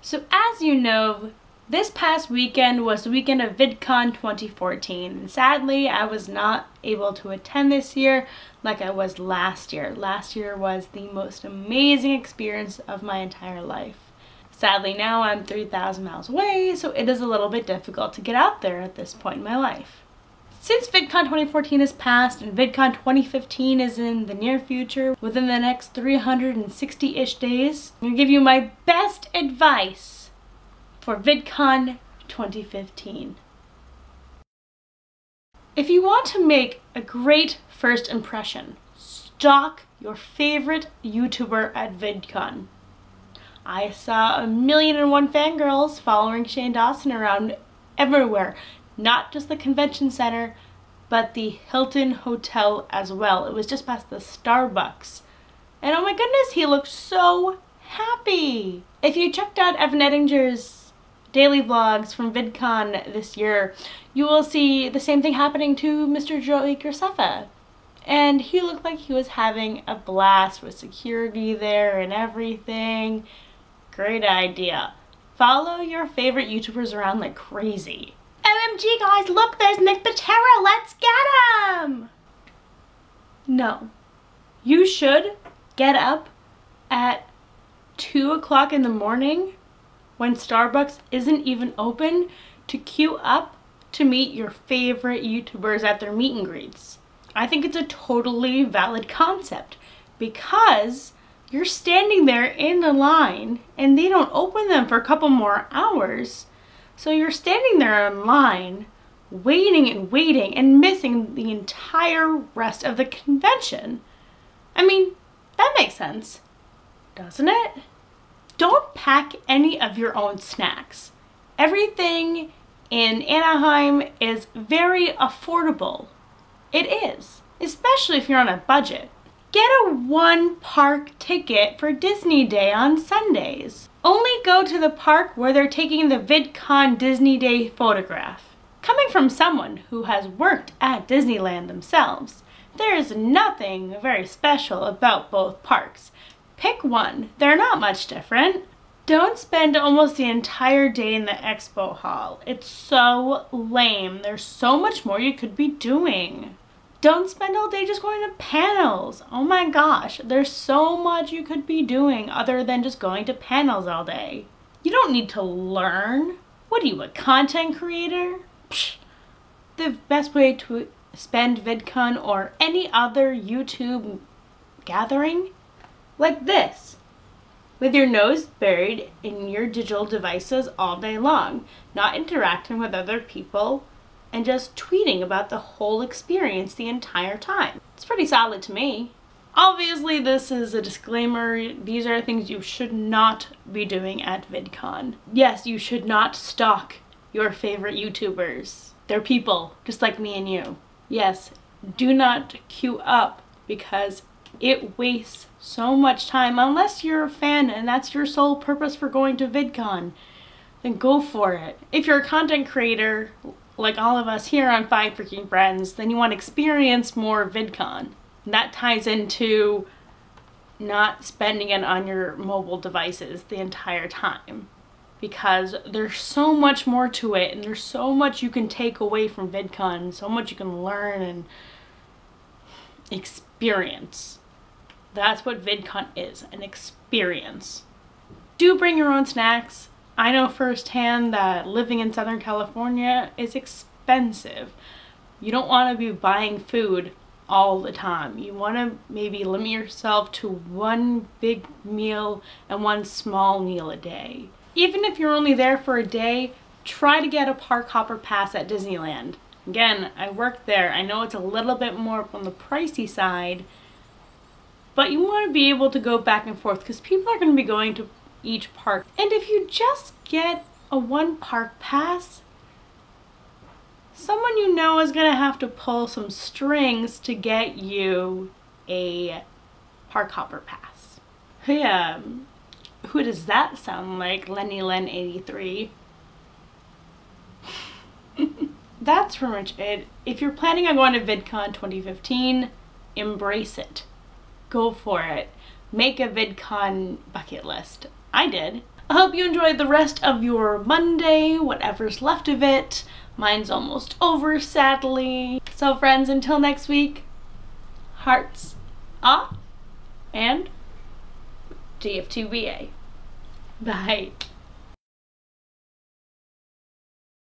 So as you know, this past weekend was the weekend of VidCon 2014 and sadly I was not able to attend this year like I was last year. Last year was the most amazing experience of my entire life. Sadly now I'm 3,000 miles away so it is a little bit difficult to get out there at this point in my life. Since VidCon 2014 has passed and VidCon 2015 is in the near future, within the next 360-ish days, I'm going to give you my best advice for VidCon 2015. If you want to make a great first impression, stalk your favorite YouTuber at VidCon. I saw a million and one fangirls following Shane Dawson around everywhere, not just the convention center, but the Hilton Hotel as well. It was just past the Starbucks. And oh my goodness, he looked so happy. If you checked out Evan Edinger's daily vlogs from VidCon this year, you will see the same thing happening to Mr. Joey Graceffa. And he looked like he was having a blast with security there and everything. Great idea. Follow your favorite YouTubers around like crazy. OMG guys, look, there's Nick Botero, let's get him! No. You should get up at 2 o'clock in the morning when Starbucks isn't even open to queue up to meet your favorite YouTubers at their meet and greets. I think it's a totally valid concept because you're standing there in the line and they don't open them for a couple more hours so you're standing there in line, waiting and waiting and missing the entire rest of the convention. I mean, that makes sense, doesn't it? Don't pack any of your own snacks. Everything in Anaheim is very affordable. It is, especially if you're on a budget. Get a one park ticket for Disney Day on Sundays. Only go to the park where they're taking the VidCon Disney Day photograph. Coming from someone who has worked at Disneyland themselves, there is nothing very special about both parks. Pick one, they're not much different. Don't spend almost the entire day in the expo hall. It's so lame. There's so much more you could be doing. Don't spend all day just going to panels. Oh my gosh, there's so much you could be doing other than just going to panels all day. You don't need to learn. What are you, a content creator? Psh, the best way to spend VidCon or any other YouTube gathering? Like this. With your nose buried in your digital devices all day long, not interacting with other people, and just tweeting about the whole experience the entire time. It's pretty solid to me. Obviously, this is a disclaimer. These are things you should not be doing at VidCon. Yes, you should not stalk your favorite YouTubers. They're people, just like me and you. Yes, do not queue up because it wastes so much time unless you're a fan and that's your sole purpose for going to VidCon. Then go for it. If you're a content creator like all of us here on Five Freakin Friends, then you want to experience more VidCon. And that ties into not spending it on your mobile devices the entire time because there's so much more to it and there's so much you can take away from VidCon, so much you can learn and experience. That's what VidCon is, an experience. Do bring your own snacks. I know firsthand that living in Southern California is expensive. You don't want to be buying food all the time. You want to maybe limit yourself to one big meal and one small meal a day. Even if you're only there for a day, try to get a park hopper pass at Disneyland. Again, I worked there. I know it's a little bit more on the pricey side, but you want to be able to go back and forth because people are going to be going to each park. And if you just get a one park pass, someone you know is gonna have to pull some strings to get you a park hopper pass. Yeah, who does that sound like, Lenny Len 83? That's pretty much it. If you're planning on going to VidCon 2015, embrace it. Go for it. Make a VidCon bucket list. I did. I hope you enjoyed the rest of your Monday, whatever's left of it. Mine's almost over, sadly. So friends, until next week, hearts off and DFTBA. Bye.